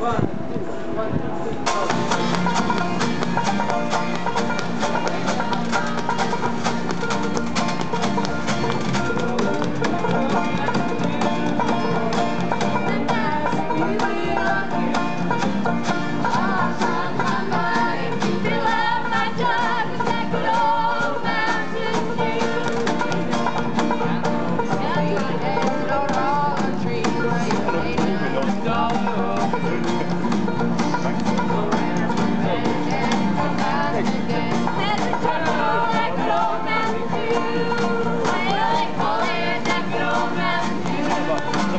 one.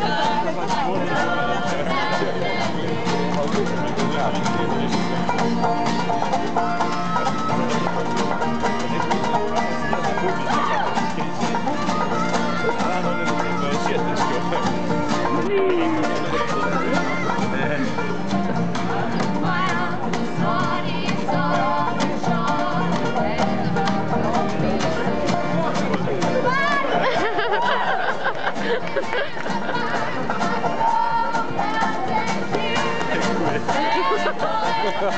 Thank you. What's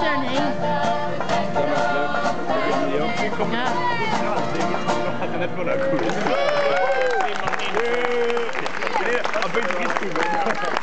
their name? Ja.